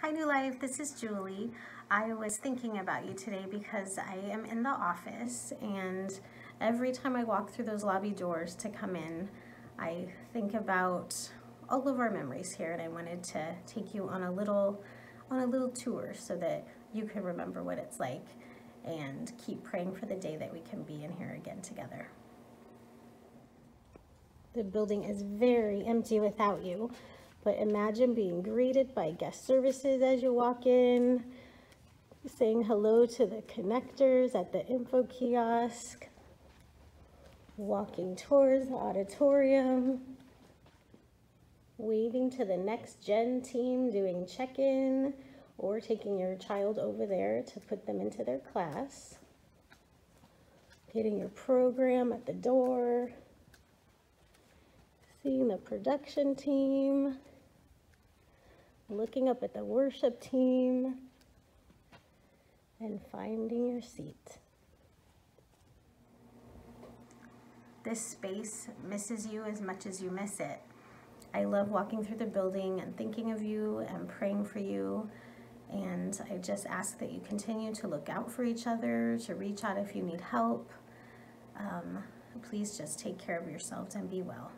Hi New Life, this is Julie. I was thinking about you today because I am in the office and every time I walk through those lobby doors to come in, I think about all of our memories here and I wanted to take you on a little on a little tour so that you can remember what it's like and keep praying for the day that we can be in here again together. The building is very empty without you. But imagine being greeted by guest services as you walk in, saying hello to the connectors at the info kiosk, walking towards the auditorium, waving to the next gen team doing check-in, or taking your child over there to put them into their class, getting your program at the door, seeing the production team, looking up at the worship team, and finding your seat. This space misses you as much as you miss it. I love walking through the building and thinking of you and praying for you. And I just ask that you continue to look out for each other, to reach out if you need help. Um, please just take care of yourselves and be well.